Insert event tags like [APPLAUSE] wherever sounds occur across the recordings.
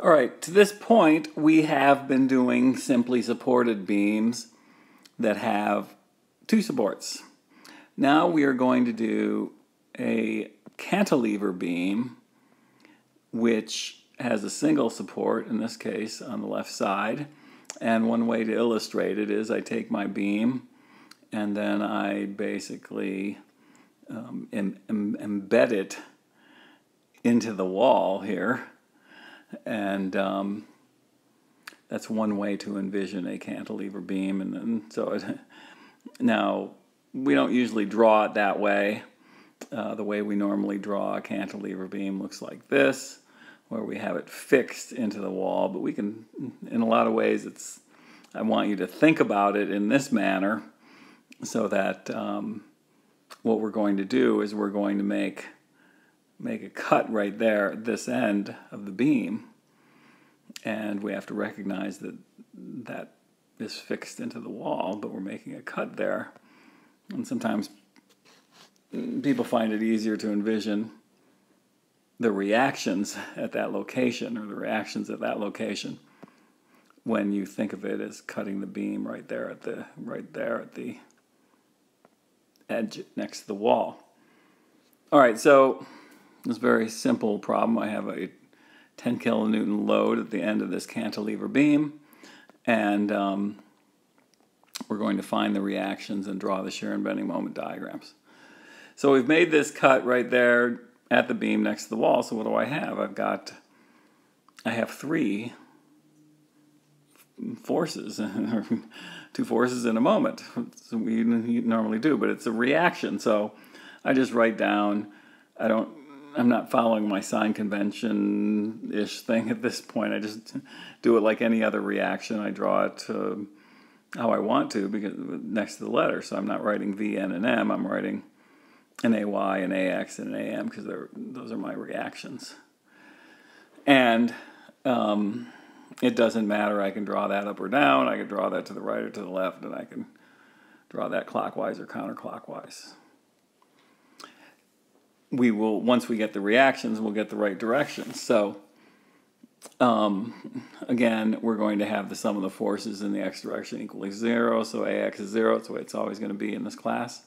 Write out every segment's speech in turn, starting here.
All right, to this point, we have been doing simply supported beams that have two supports. Now we are going to do a cantilever beam, which has a single support, in this case on the left side. And one way to illustrate it is I take my beam and then I basically um, em em embed it into the wall here. And um, that's one way to envision a cantilever beam. And so it, [LAUGHS] now we don't usually draw it that way. Uh, the way we normally draw a cantilever beam looks like this, where we have it fixed into the wall. But we can, in a lot of ways, it's. I want you to think about it in this manner, so that um, what we're going to do is we're going to make make a cut right there at this end of the beam, and we have to recognize that that is fixed into the wall, but we're making a cut there. And sometimes people find it easier to envision the reactions [LAUGHS] at that location or the reactions at that location when you think of it as cutting the beam right there at the right there at the edge next to the wall. All right, so this very simple problem. I have a 10 kilonewton load at the end of this cantilever beam, and um, we're going to find the reactions and draw the shear and bending moment diagrams. So we've made this cut right there at the beam next to the wall. So what do I have? I've got, I have three forces, [LAUGHS] two forces in a moment. So we normally do, but it's a reaction. So I just write down, I don't, I'm not following my sign convention-ish thing at this point. I just do it like any other reaction. I draw it how I want to because next to the letter. So I'm not writing V, N, and M. I'm writing an AY, an AX, and an AM because those are my reactions. And um, it doesn't matter. I can draw that up or down. I can draw that to the right or to the left, and I can draw that clockwise or counterclockwise. We will, once we get the reactions, we'll get the right directions. So um, again, we're going to have the sum of the forces in the x direction equally zero. So AX is zero. That's the way it's always going to be in this class.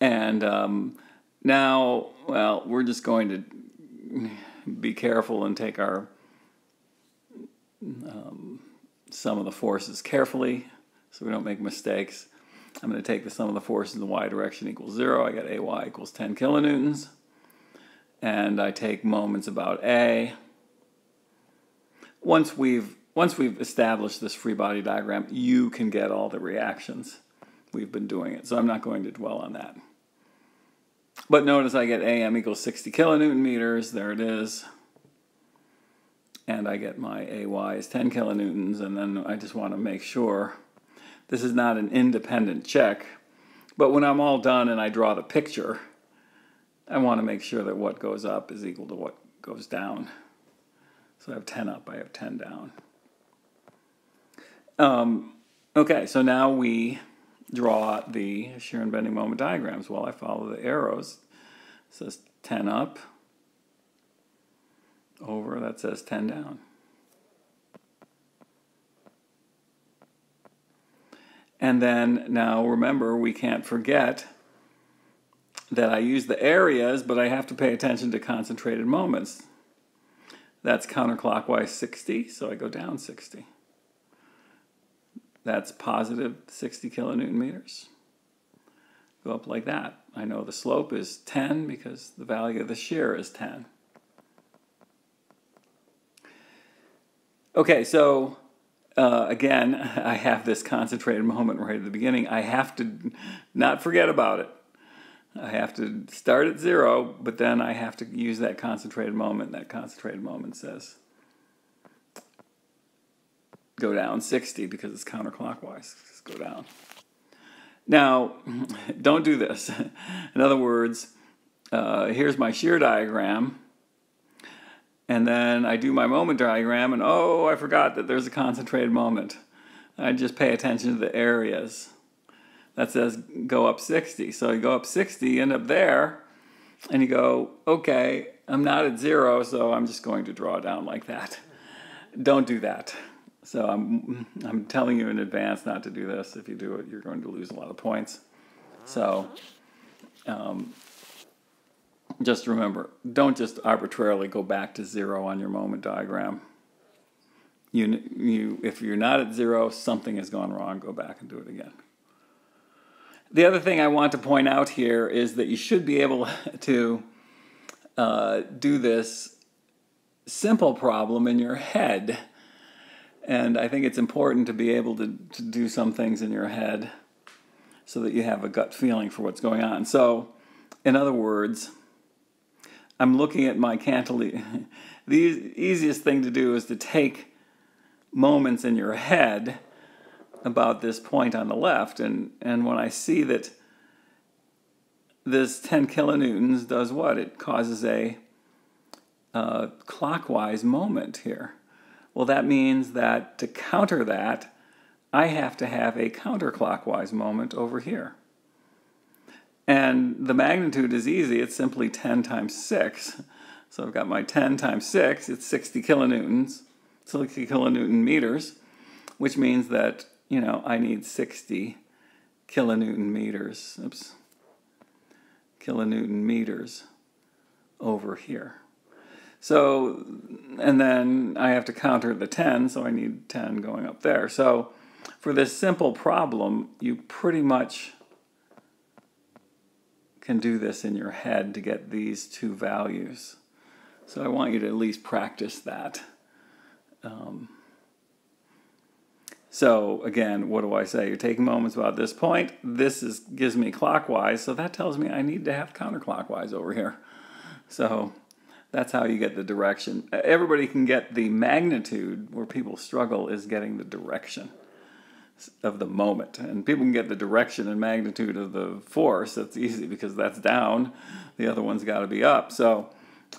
And um, now, well, we're just going to be careful and take our um, sum of the forces carefully so we don't make mistakes. I'm going to take the sum of the forces in the y direction equals zero. I got AY equals 10 kilonewtons. And I take moments about A once we've once we've established this free body diagram, you can get all the reactions. We've been doing it, so I'm not going to dwell on that. But notice I get AM equals 60 kilonewton meters. There it is. And I get my AY is 10 kilonewtons, and then I just want to make sure this is not an independent check. But when I'm all done and I draw the picture, I want to make sure that what goes up is equal to what goes down. So I have 10 up, I have 10 down. Um, okay, so now we draw the shear and bending moment diagrams while I follow the arrows. It says 10 up, over, that says 10 down. And then now remember, we can't forget that I use the areas, but I have to pay attention to concentrated moments. That's counterclockwise 60, so I go down 60. That's positive 60 kilonewton meters. Go up like that. I know the slope is 10 because the value of the shear is 10. Okay, so uh, again, [LAUGHS] I have this concentrated moment right at the beginning. I have to not forget about it. I have to start at zero, but then I have to use that concentrated moment. That concentrated moment says go down 60 because it's counterclockwise. Just go down. Now, [LAUGHS] don't do this. [LAUGHS] In other words, uh, here's my shear diagram, and then I do my moment diagram, and oh, I forgot that there's a concentrated moment. I just pay attention to the areas that says go up 60. So you go up 60, you end up there, and you go, okay, I'm not at zero, so I'm just going to draw down like that. don't do that. So I'm I'm telling you in advance not to do this. If you do it, you're going to lose a lot of points. So um, just remember, don't just arbitrarily go back to zero on your moment diagram. You, you, if you're not at zero, something has gone wrong. Go back and do it again. The other thing I want to point out here is that you should be able [LAUGHS] to uh, do this simple problem in your head. And I think it's important to be able to, to do some things in your head so that you have a gut feeling for what's going on. So, in other words, I'm looking at my cantilever. [LAUGHS] the easiest thing to do is to take moments in your head about this point on the left. And, and when I see that this 10 kilonewtons does what? It causes a clockwise moment here. Well, that means that to counter that, I have to have a counterclockwise moment over here. And the magnitude is easy. It's simply 10 times 6. So I've got my 10 times 6. It's 60 kilonewtons, 60 kilonewton meters, which means that, you know, I need 60 kilonewton meters. Oops. Kilonewton meters over here. So, and then I have to counter the 10, so I need 10 going up there. So for this simple problem, you pretty much can do this in your head to get these two values. So I want you to at least practice that. Um, so again, what do I say? You're taking moments about this point. This is gives me clockwise, so that tells me I need to have counterclockwise over here. So that's how you get the direction. Everybody can get the magnitude. Where people struggle is getting the direction of the moment. And people can get the direction and magnitude of the force. That's easy because that's down. The other one's got to be up. So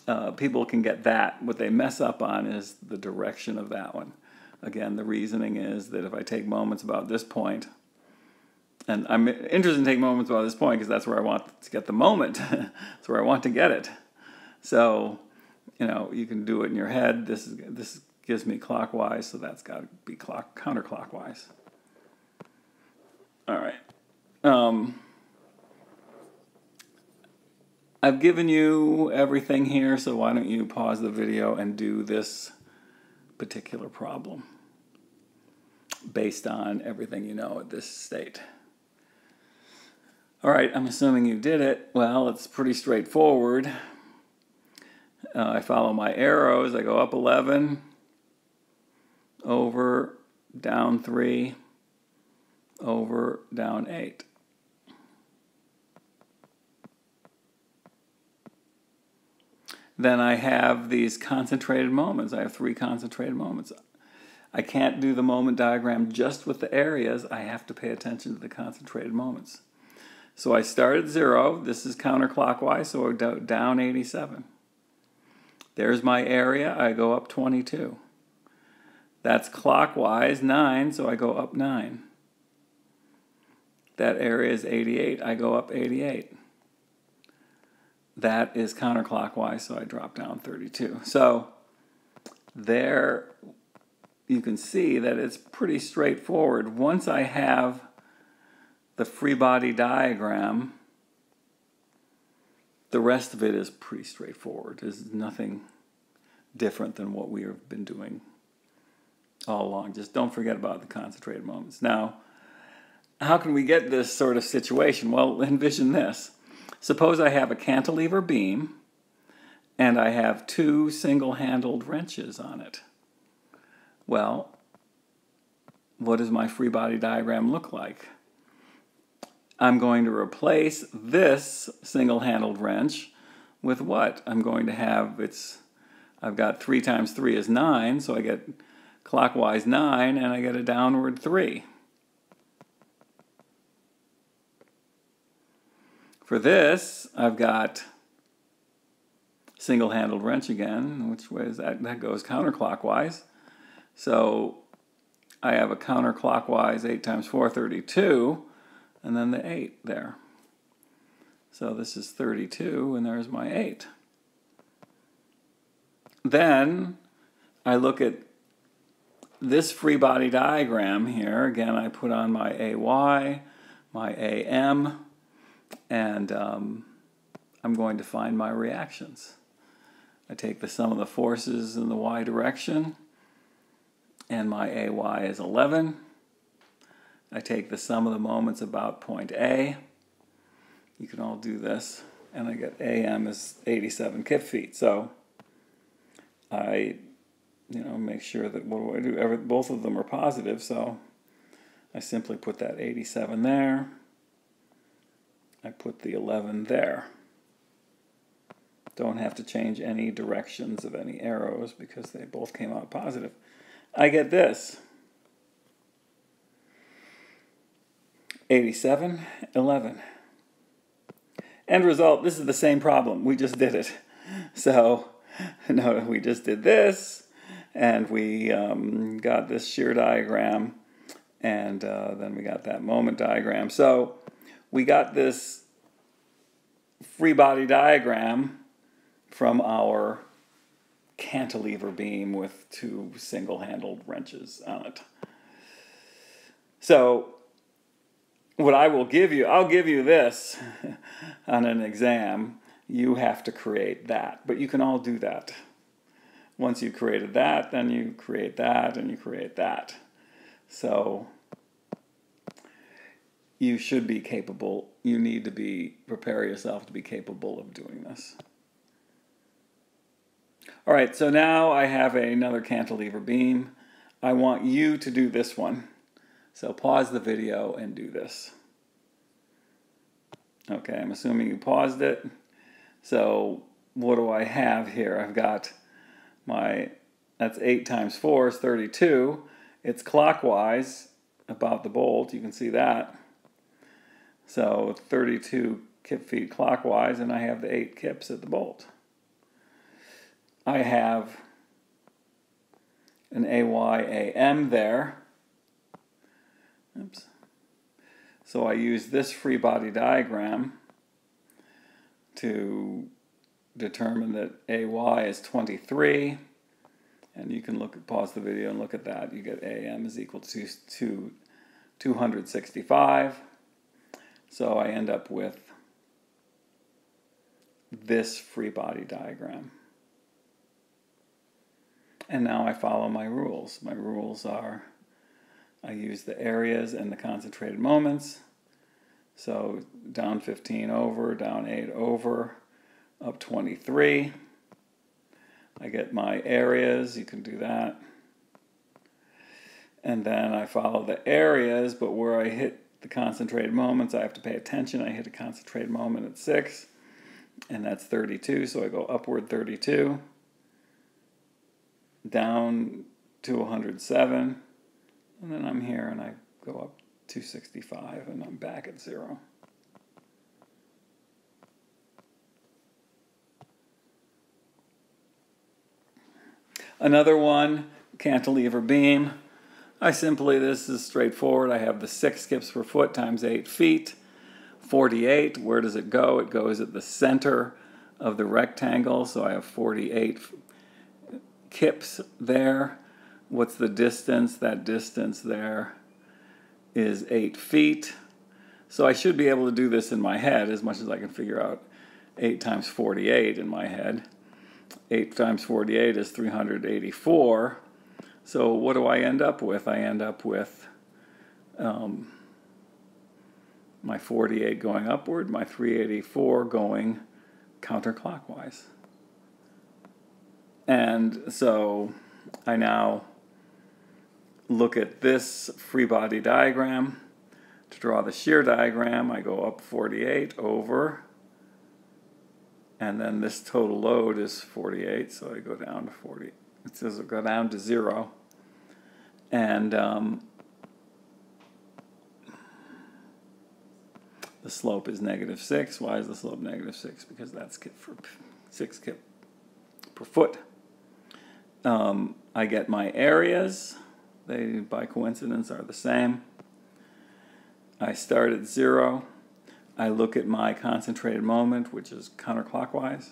uh, people can get that. What they mess up on is the direction of that one. Again, the reasoning is that if I take moments about this point, and I'm interested in taking moments about this point because that's where I want to get the moment. [LAUGHS] that's where I want to get it. So, you know, you can do it in your head. This is this gives me clockwise, so that's got to be clock counterclockwise. All right. Um, I've given you everything here, so why don't you pause the video and do this particular problem based on everything you know at this state. All right, I'm assuming you did it. Well, it's pretty straightforward. Uh, I follow my arrows. I go up 11, over, down 3, over, down 8. Then I have these concentrated moments. I have three concentrated moments. I can't do the moment diagram just with the areas. I have to pay attention to the concentrated moments. So I start at 0. This is counterclockwise, so down 87. There's my area. I go up 22. That's clockwise, 9, so I go up 9. That area is 88. I go up 88. That is counterclockwise, so I drop down 32. So there you can see that it's pretty straightforward. Once I have the free body diagram, the rest of it is pretty straightforward. There's nothing different than what we have been doing all along. Just don't forget about the concentrated moments. Now, how can we get this sort of situation? Well, [LAUGHS] envision this. Suppose I have a cantilever beam and I have two single-handled wrenches on it. Well, what does my free body diagram look like? I'm going to replace this single-handled wrench with what? I'm going to have, it's, I've got 3 times 3 is 9, so I get clockwise 9, and I get a downward 3. For this, I've got single-handled wrench again. Which way is that? That goes counterclockwise. So I have a counterclockwise 8 times 4, 32, and then the 8 there. So this is 32, and there's my 8. Then I look at this free body diagram here, again, I put on my AY, my AM, and um, I'm going to find my reactions. I take the sum of the forces in the y direction, and my AY is 11. I take the sum of the moments about point A. You can all do this, and I get AM is 87 kip feet. So I, you know, make sure that what do I do? Every, both of them are positive, so I simply put that 87 there. I put the 11 there. Don't have to change any directions of any arrows because they both came out positive. I get this. 87, 11. End result, this is the same problem. We just did it. So, [LAUGHS] no, we just did this, and we um, got this shear diagram, and uh, then we got that moment diagram. So, we got this free body diagram from our cantilever beam with two single-handled wrenches on it. So what I will give you, I'll give you this [LAUGHS] on an exam. You have to create that, but you can all do that. Once you've created that, then you create that and you create that. So you should be capable, you need to be, prepare yourself to be capable of doing this. All right, so now I have another cantilever beam. I want you to do this one. So pause the video and do this. Okay, I'm assuming you paused it. So what do I have here? I've got my, that's 8 times 4 is 32. It's clockwise about the bolt, you can see that. So 32 kip feet clockwise, and I have the 8 kips at the bolt. I have an AYAM there. Oops. So I use this free body diagram to determine that AY is 23. And you can look pause the video and look at that. You get AM is equal to, to 265. So I end up with this free body diagram. And now I follow my rules. My rules are I use the areas and the concentrated moments. So down 15 over, down 8 over, up 23. I get my areas, you can do that. And then I follow the areas, but where I hit the concentrated moments, I have to pay attention. I hit a concentrated moment at 6, and that's 32, so I go upward 32 down to 107, and then I'm here and I go up 265 and I'm back at zero. Another one, cantilever beam. I simply, this is straightforward. I have the six kips per foot times eight feet. 48, where does it go? It goes at the center of the rectangle, so I have 48 kips there. What's the distance? That distance there is 8 feet. So I should be able to do this in my head as much as I can figure out 8 times 48 in my head. 8 times 48 is 384. So what do I end up with? I end up with um, my 48 going upward, my 384 going counterclockwise. And so I now look at this free body diagram. To draw the shear diagram, I go up 48 over, and then this total load is 48, so I go down to 40. It says it'll go down to zero. And um, the slope is negative 6. Why is the slope negative 6? Because that's kip for 6 kip per foot. Um, I get my areas. They, by coincidence, are the same. I start at zero. I look at my concentrated moment, which is counterclockwise.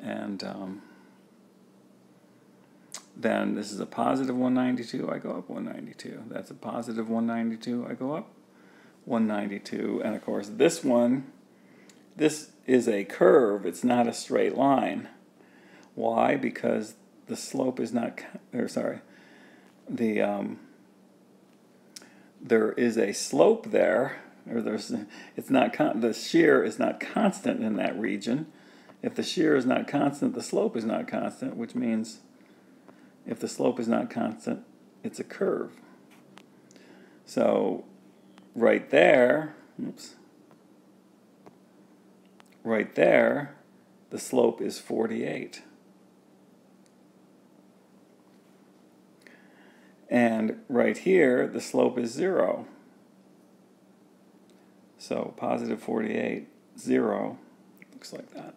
And um, then this is a positive 192, I go up 192. That's a positive 192, I go up 192. And of course, this one, this is a curve, it's not a straight line. Why? Because the slope is not, or sorry, the, um, there is a slope there, or there's, it's not, the shear is not constant in that region. If the shear is not constant, the slope is not constant, which means if the slope is not constant, it's a curve. So right there, oops, right there, the slope is 48. And right here, the slope is 0. So positive 48, 0, looks like that.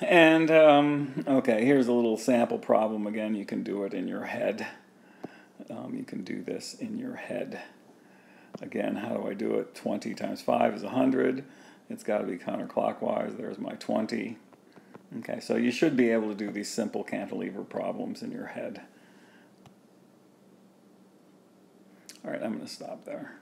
And, um, okay, here's a little sample problem again. You can do it in your head. Um, you can do this in your head. Again, how do I do it? 20 times 5 is 100. It's got to be counterclockwise. There's my 20. Okay, so you should be able to do these simple cantilever problems in your head. All right, I'm going to stop there.